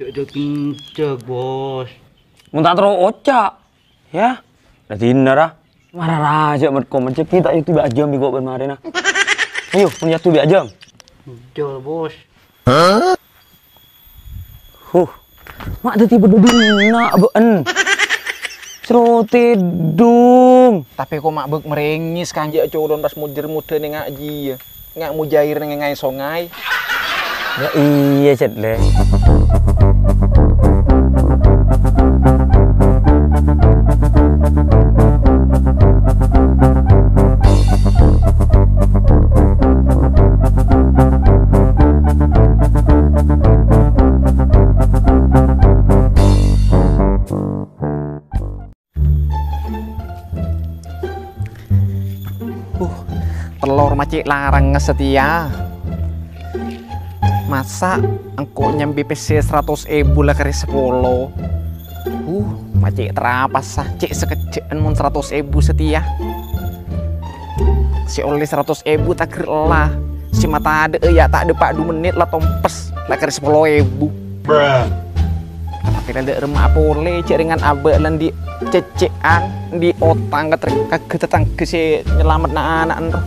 Cek kenceng, bos. Mun tak terus ocak. Ya. Dah dinner ah. Marah aja mat komen cek kita itu biar jam minggu kemarin ah. Ayo, punya tuh biar jam. Jol, bos. Huh. Mak ada tiba duduk nak been. Serote dung. Tapi kok mak bek merengis kan jak culun pas mujer muda ning ngaji ya. Ngak mujair ning ngai songai. Ya iya cet le. Telur macik larang setia. Masa engkau nyambi PC 100 ribu lah kari 10 Uh, macik terapas sah Cik sekejaan mun 100 ribu setia. Si oleh 100 ribu tak lah. Si mata ada ya tak ada pak 2 menit lah tompes. Lah kari 10 ribu Tapi ada remak boleh cik dengan abe lan di cecean di otang ke tetang ke si nyelamat na anak nro.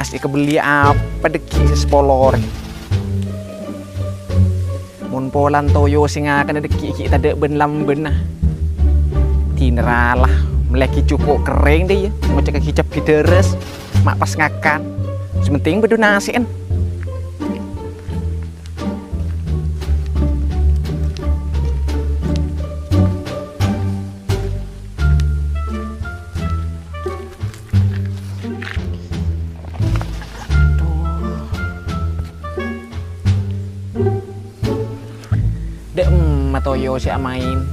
Pasti kebeli apa deki si sepolor. Mun polan toyo sing akan deki kita dek ben lamben nah. Tineralah meleki cukup kering deh ya. Mau cek kicap kideres. Mak pas ngakan. Sementing bedu nasiin. Dek toyo si main.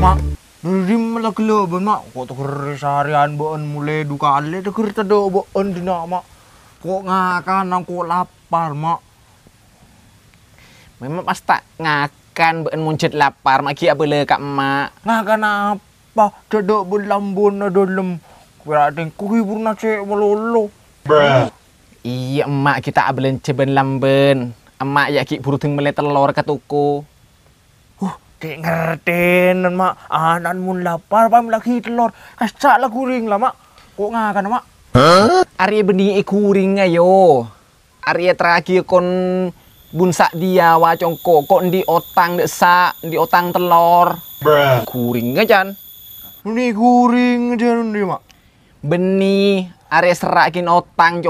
Mak, Rim malah kelaban mak. Kok tak kira seharian bahan mulai duka ale tak kira tak ada bahan di nak mak. Kok ngakan kok lapar mak. Memang pas tak ngakan ben muncet lapar mak kia bele kak emak. Ngakan apa? Tidak berlambun ada dalam. Kira ada yang kuhibur na cek melolo. Iya emak kita abelen ceben lamben. Emak ya ki buru teng mele telur ke tuku. Huh, cek ngerten mak. Anan mun lapar pam lagi telur. Kasak lah kuring lah mak. Kok ngakan mak? Arya beni e kuring ayo. Arya terakhir kon bunsak dia wacongko kok di otang desa di otang telur. Kuring ajan. Ini kuring aja nih mak. Beni Arya serakin otang.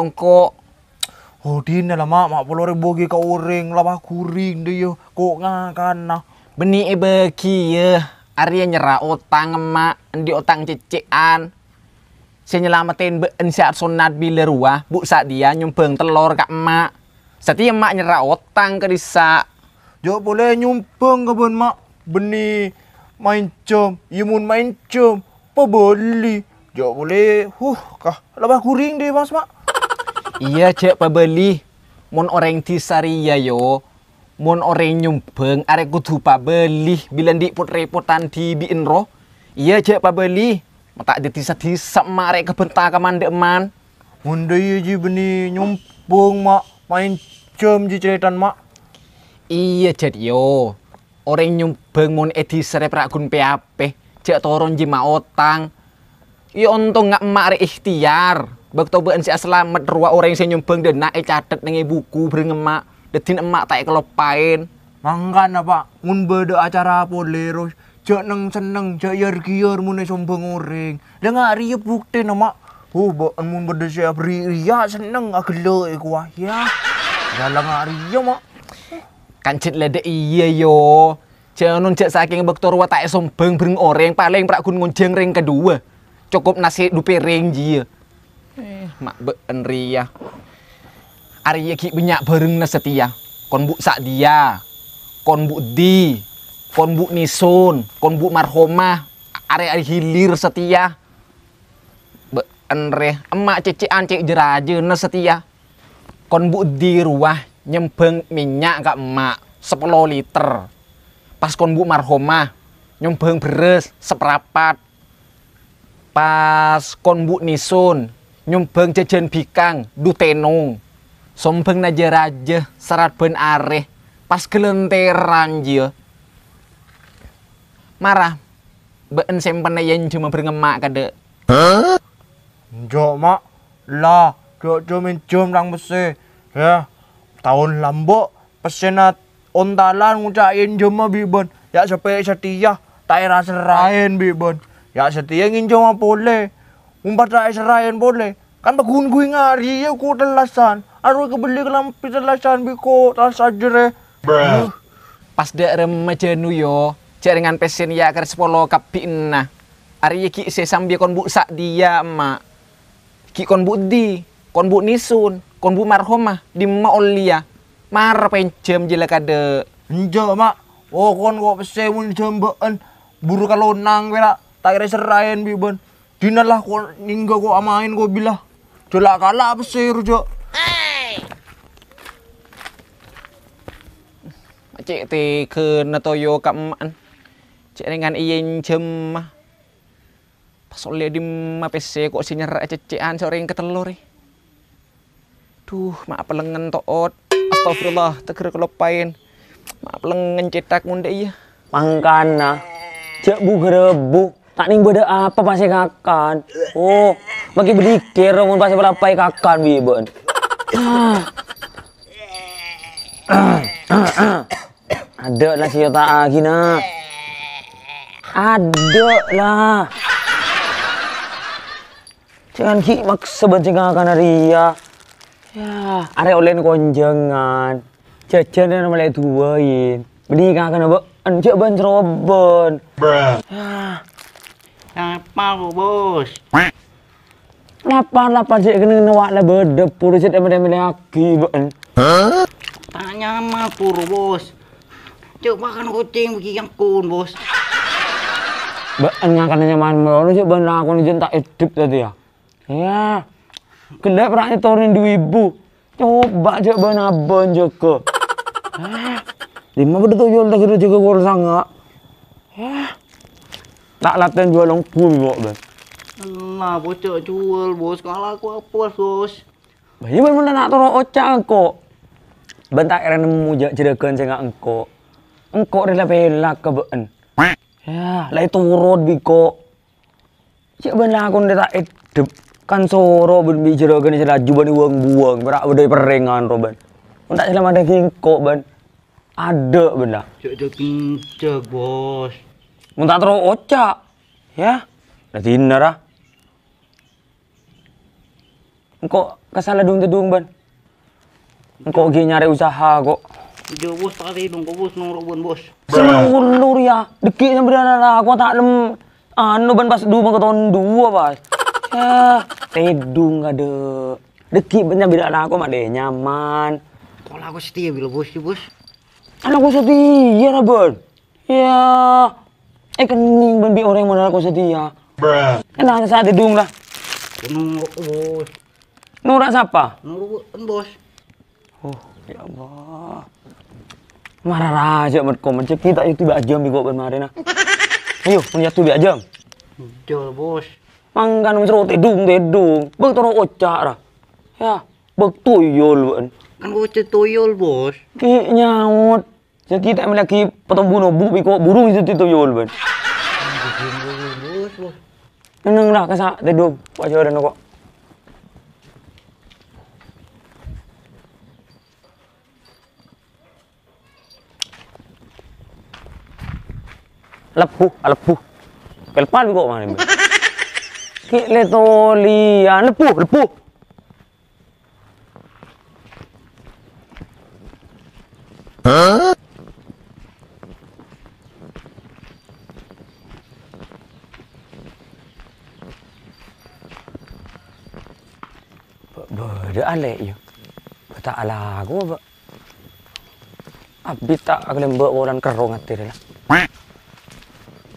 Oh dina lah mak. Mak puluh ribu ke uring. Lah kuring deh yo. Kok ngakan nah. Beni e beki ya. Arya nyerah otang emak di otang cecean. Saya nyelamatin ben saat sunat bila ruah, bu saat dia nyumpeng telur kak emak. Setiap emak nyerah otang ke desa. Jok boleh nyumpeng ke ben mak. Beni main jam. Imun main jam. Apa beli? Jok boleh. Huh kah. Lepas kuring deh mas mak. Iya cek pabeli. Mon orang tisaria yo. Mon orang nyumpeng arek kudu pabeli bila di put repotan di biin roh. Iya cek pabeli. Mata di tisa tisa marek kebentak kamande eman. Munda iya ji beni nyumpeng mak. Main jam ji ceretan mak. Iya cek yo. Orang nyumpeng mon edi sare prakun PAP. Cek toron jima otang. Iya untung nggak emak ikhtiar. Bakto ben si selamat ruah orang yang nyumbang dan naik catet nengi buku bareng emak. Dedin emak tak kelopain. Mangkan apa? Mun beda acara polero. Jak neng seneng, jak yar giar mun sombong orang. Dah nggak riya bukti nama. Oh, baan mun beda siap ria seneng agelo iku wah ya. Dalam nggak riya mak. Kancit lede iya yo. Jangan cek saking bakto ruah tak sombong bareng orang paling prakun ngunjeng ring kedua. Cukup nasi dupe ring jia. Eh, mak ben ria. Arya ki banyak bareng setia. Kon bu sak dia. Kon bu di. Kon bu nisun. Kon bu marhomah. Hilir setia. Re. Emak cece ancek jeraje na setia. Kon bu di ruah nyembeng minyak kak emak 10 liter. Pas kon bu marhomah Nyombeng beres seperapat. Pas kon bu nisun, nyombeng jajan bikang du tenung. Sombeng naja raja serat ben areh pas gelenteran jia. Marah. Been sempen yang cuma bergemak kade. Jok mak, lah, jok jok minjem nang besi. Ya, tahun lambok pesenat ontalan ngucain jema bibon. Ya sampai setia, tak era serahin bibon. Ya setia nginjem apa boleh. Umpat tak serahin boleh. Kan bagun gue ngari ya ku telasan. Aduh kebeli kelampi telasan biko telasan jere. Pas dek remaja nu yo, jaringan pesen ya ker sepolo kapi nah. Ari ki se sambil kon bu sak dia mak. Ki kon bu di, kon bu nisun, kon bu marhomah di ma olia. Mar penjem jela kade. Enjo mak. Oh kon kok pesen mun jembaan. Buru kalau nang kira tak kira serahin bibon. Dina lah kok ningga kok amain kok bilah. Jelak kalah apa sih jok. Cek te ke natoyo kaman. Cek dengan iyen jem mah. Pas oleh di ma PC kok si nyerak cecean sore yang ketelur eh. Duh, mak pelengen toot. Astagfirullah, teger kelopain. Mak pelengen cetak munde iya. Mangkana. Cek bu gerebu. Tak ning beda apa pasti kakan. Oh, bagi bedikir mun pasti berapa kakan bibon. Ada lah si tak lagi nak. Ada lah. Jangan ki maksa benceng akan Ria. Ya, are oleh konjengan. Jajan dan mulai duain. Beli akan apa? Anjak ban ceroban. Apa kok bos? Lapan lapan sih kena nawak lah beda puluh sih temen temen lagi ban. Tanya mah puro bos. Cuk makan kucing bagi yang kun bos. Ban ngakan nyaman melono sih lah aku nih tak hidup tadi ya. Ya, kedap raknya turunin di ibu. Coba aja ban abon joko. Lima betul tuh jual tak kira juga kurang sangat. Ya, tak latihan jual kok ban. Lah bos cuk jual bos kalah aku apa bos? Bayi ban mana nak toro ocak kok. Bentak kira nemu jerakan saya engko. Engko rela pelak ke ben. Ya, lai turut biko. Cik ben lah aku ndak edep. Kan soro ben bi jerakan saya laju ban buang buang. Berak bedai perengan ro ben. Untak selama ada kingko ben. Ada ben lah. Cuk cuk kincek bos. Mun tak toro ocak. Ya. Dah dinner ah. Engko kesala dung tedung ban. Engko gi nyari usaha kok. Jo bos tak hidung kok bos nong robon bos. Senang ulur ya. Dekik sampai dah lah. Aku tak lem. Anu ban pas dua ke tahun dua pas. Ya, tedung ada. Dekik banyak bila lah aku mak deh nyaman. Kalau aku setia bila bos sih bos. Anak aku setia lah ban. Ya. Eh kening ban bi orang mana aku setia. Enak saat tedung lah. Nong bos. Nurak siapa? Nong robon bos. Oh, ya Allah. Marah raja mat ko macam kita itu ajam bi kok kemarin ah. Ayo, punya tu bi ajam. Jo bos. Mangkan mesro tedung tedung. Bek toro ocak ra. Ya, bek tuyul ban. Kan bos tuyul bos. Ki nyaut. Kita lagi potong bunuh bu bi kok burung itu tuyul ban. Bos bos. Neneng lah kasa tedung. Pak Jordan kok. lepuh lepuh kelpan kok mana ki letolian lepuh lepuh Beda alek ya. Tak ala aku apa. Abi tak aku lembek orang kerong hati dia lah.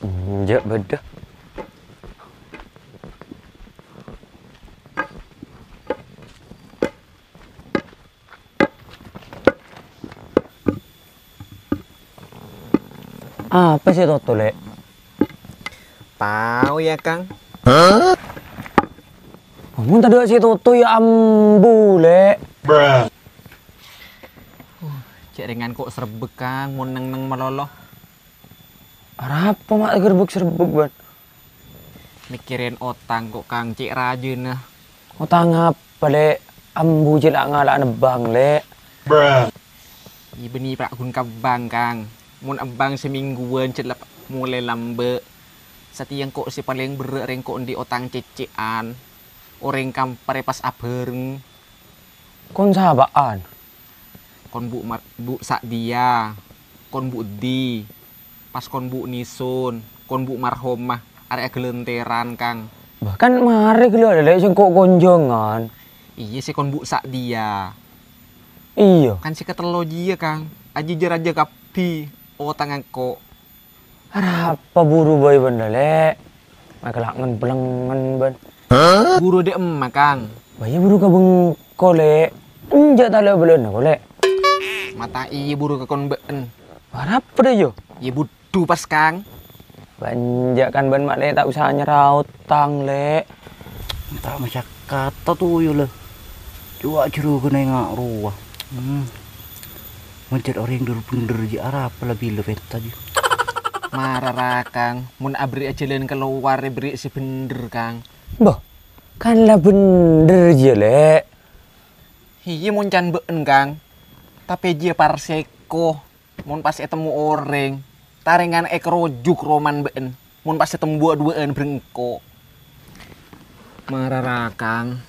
Hmm, Ya beda. Apa sih Toto, Lek? tahu ya Kang. Mun tadi si tutu ya ambu le. Cek ringan kok serbek Kang, mun neng neng meloloh. Apa mak gerbek serbuk ban? Mikirin otang kok Kang cek rajin nah. Utang apa le? Ambu jelak ngalak nebang le. Iya benih prak gun kabang Kang. Mun abang semingguan cek lep mulai lambe. Setiang kok si paling berat reng kok di otang cecean. Orang kampare pas abereng. Kon sahabaan. kon bu mar, bu sak dia kon bu di pas kon bu nisun kon bu marhomah arek gelenteran kang Bahkan mari gelo le sing kok konjongan. iya sih kon bu sak dia Iya. kan si ketelo dia kang aji jeraja kapi oh tangan kok Apa buru bayi benda le? Makelangan belengan ban. Guru de emak kang Bayi buru kabeng kole. Enjak tale belen kole. mata iya buru ke kon been Apa deh yo? iya budu pas kang Banjak kan ban mak le tak usah nyeraut tang le. Tak macam kata tu yo le. Cuak jeru kena ngak ruah. Hmm. Mencet orang dulu bener arah apa lebih lebih tadi. marah kang mun abri aja len keluar beri si bener kang Bah, kan lah bener je le. iya mun can been kang. Tapi dia parseko mun pas ketemu orang. Taringan ek rojuk roman been mun pas ketemu dua duaan berengko. Marara kang.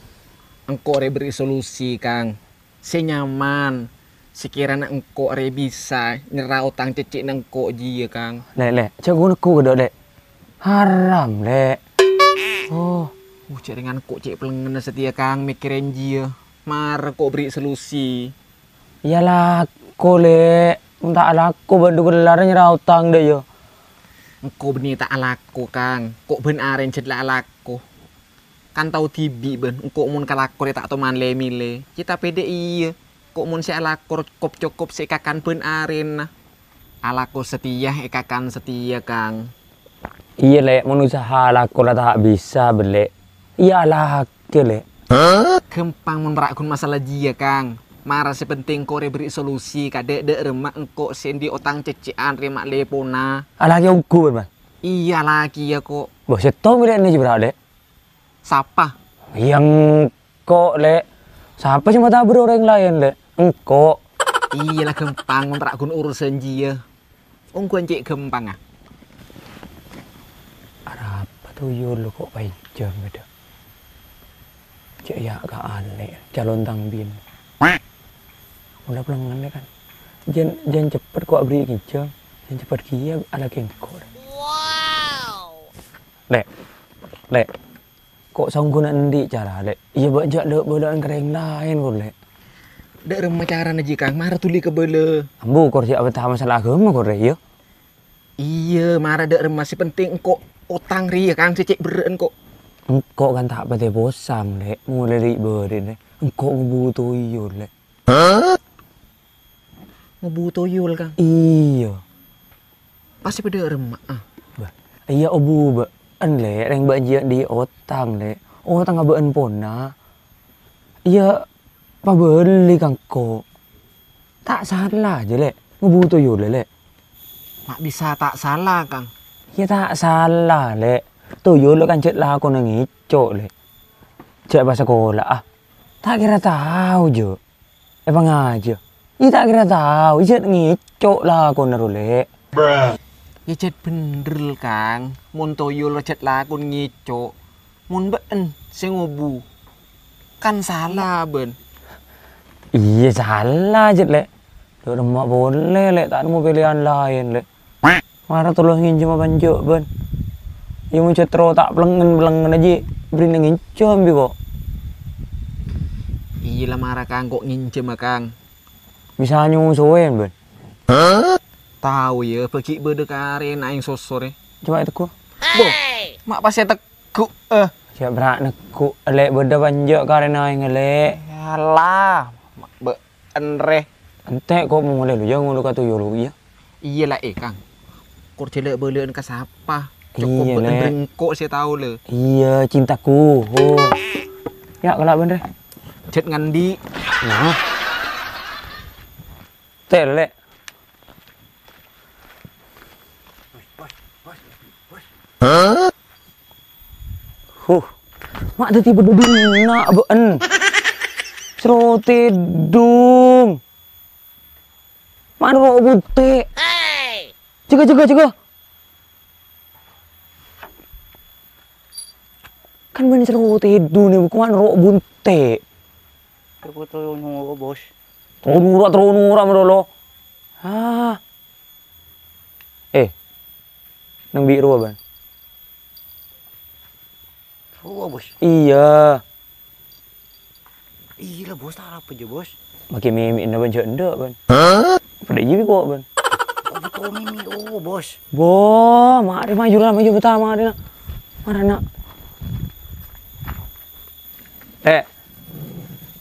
Engko re beri solusi kang. Senyaman sekiranya engko re bisa nyerah utang cecik nengko dia kang. Le le, cak guna ku kedok le. Haram le. Oh, uh jaringan kok cek pelengen setia kang mikirin dia mar kok beri solusi iyalah ko le. Entah lah aku bantu kelar nyerah utang deh yo. engko benih tak alaku kang. Kok ben aren cedla alaku? Kan tau tibi ben engko mun kalakor tak toman le mile. Kita pede iya. Kok mun si alakor kop cokop si kakan ben aren. Alaku setia e kakan setia kang Iya le, mun usaha lah aku lah tak bisa beli. Iyalah ke le. Gempang mun merakun masalah dia kang Marah sepenting kore beri solusi kadek dek remak engko sendi otang cecian remak lepona Alah uku ban. Iya lagi ya kok Bos seto mi ni jebrak le. Sapa? Yang kok le. Siapa sih mata orang lain le? Engkau. Iya lah gempang mun merakun urusan dia Ungkuan cek gempang ah Yo lu kok pajam beda. Cek ya agak aneh. Calon tangbin. Mulai pelangan le kan. Jangan jangan cepet kok beri kijang. Jangan cepet kia ada kengkok. Wow. Le. Le. Kok sanggup nanti cara le? Iya bajak le bolaan kering lain kok le. Dek remak cara aja kang marah tuli ke bele Ambu kor siap betah masalah agama kor le yo. Iya marah dek remak si penting engko otang ria kang cecek beren kok Engkau kan tak pati bosam le. Mulai dari beri le. Engkau ngebutuh iyo le. Ngebuto yul kang Iya. Pasti pada remak ah Bah, iya obu ba an le reng banjir di otang le. Otang abaan pona. Iya pa beli kang ko. Tak salah aja le. Ngebutuh yo le le. Mak bisa tak salah kang Ya tak salah le. Tuh yo le kan cet lah aku nang ngicok le. Cek bahasa sekolah ah. Tak kira tahu jo. Emang aja. Iya tak kira tahu. Cet ngicok lah aku naruh le. Ya cet bener kang Mun toyo lo cet lakun ngicok Mun been sing ngobu Kan salah ben Iya salah aja le. Udah mak boleh le, tak ada mau pilihan lain le. Marah tolong nginjem apa banjo ben. Ya mau cetro tak pelengen pelengen aja. Beri nang nginjem bi kok. Iya lah marah kang kok nginjem ah kang Bisa nyusuin ben. Tahu ya bagi bede karen aing sosore Coba itu ku. Boh Mak pasti teguk eh Siap berak neku le beda banjo karena yang le. Alah Mak been reh Ente kok mau mulai lu jangan lu kata iya. Iya lah eh kang Kor jelek belian ke siapa Cukup Iya, berengkok saya tahu le. Iya, cintaku. Oh. Ya, kalau bener. Cet ngandi. Nah. Teh, Lek. Huh. Mak tadi berdudung nak beun. Serote dung. Mana ro bunte? Jaga jaga jaga. Kan bener serote dung nih bukan ro bunte. Aku tuh nunggu bos. Tronura tronura dulu. Ah. Eh. Nang biru ban. Ruah bos. Iya. Iya lah bos tak apa aja bos. Makin mimi na ban jenda ban. Pada jiwi kok ban. Oh bos. Bo, mari maju lah maju betah mari nak. Mana nak? Eh.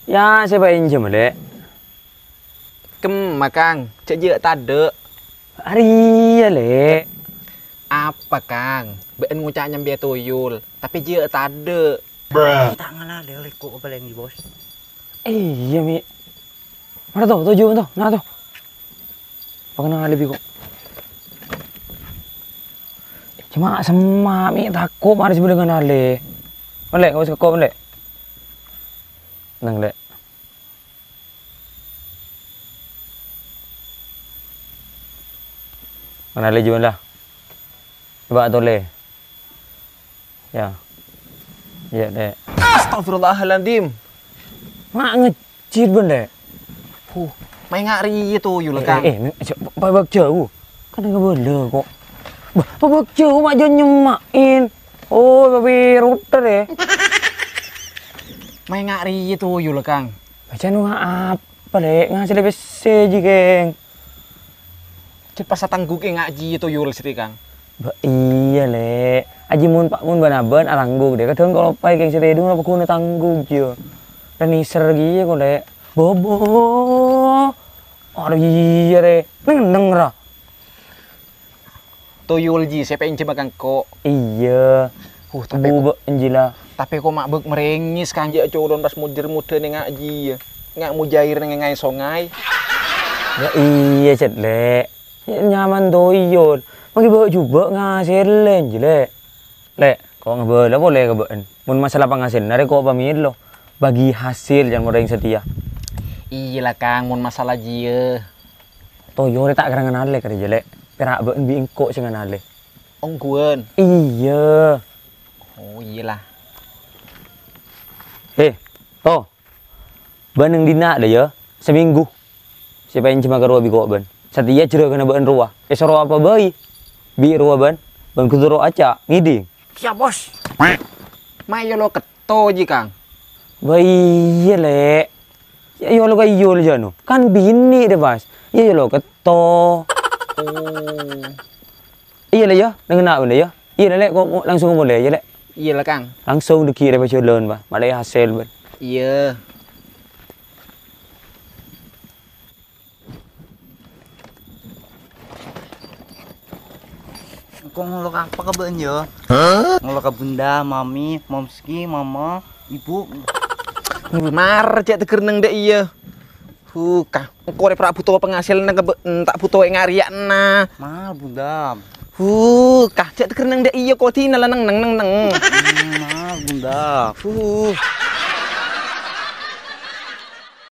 Ya, siapa yang jam lek? Kem makang, cek je tak ada. Hari ya lek. Apa kang? Beun ngucak nyambi tuyul, tapi je tak ada. Kita ngalah lele kok apa lagi bos. Eh, iya mi. Mana tuh? Tujuh tuh. Nah tuh. Pengen lebih kok. Cuma sama mi takut mari sebelum dengan ale. Melek kau sekok melek. Nang lek. Mana le jual lah. Coba tu le. Ya. Ya dek. Astagfirullahaladzim. Mak ngecit pun dek. Huh, main ngari tuyul Eh, kang. eh, eh, cak- pak bak jauh. Kan enggak boleh kok. Bah, pak bak jauh mak jangan nyemain. Oh, babi rute deh. Main ngari tuyul kang. Baca nu apa dek? Ngasih lebih seji geng. Cet pas tangguh ke ngaji tuyul sih kang. Ba, iya le. Aji mun pak mun banaban alanggug deh. Kadang kalau pai geng sedih dulu apa kuna tangguh jo. Dan iser gitu kok dek. Bobo. Aduh iya deh. Neng neng ra. Tuyul ji, siapa yang coba kang kok. Iya. Huh, tapi Bu enjila. tapi kok mak bek merengis kang je culun pas mudir muda nih ngaji ya. Ngak mujair nih ngai songai. Ya iya cet le. Ya, nyaman tuh iyon. Magi bawa juga ngasih len jele. Le, kok ngebel boleh kebeen. Mun masalah penghasil, nari kok pamit lo. Bagi hasil jangan modal yang setia. Iya lah kang, mun masalah jie. Toyo re tak kerangan ale kare jele. Perak been bi engko sing ale. Ongguan. Iya. Oh iya lah. Eh, to. Ban yang dina ada ya. Seminggu. Siapa yang cuma bi kok ban. Setia jero kena been ruah. Eh soro apa bayi? Bi ruah ban. Ban kuduro aca ngiding. Siap bos. Mayo lo keto ji kang. Bayi le. Ya yo lo kayo lo jano. Kan bini deh bas. Ya yo lo keto. Oh. Iya le ya. Dengan nak benda ya. Iya le kok kok langsung boleh ya le. Iya lah kang. Langsung dikira baca leun ba. Malai hasil. Iya. Kau ngelok apa ke ben ya? Ngelok ke bunda, mami, momski, mama, ibu. Mar cek teker neng dek iya. Huh, kah. Engko rek prak butuh penghasil nang kebe- en, tak butuh ngariak na. Mal bunda. Huh, kah cek teker neng dek iya kok tina lah neng neng neng neng. Hmm, Mal bunda. Huh.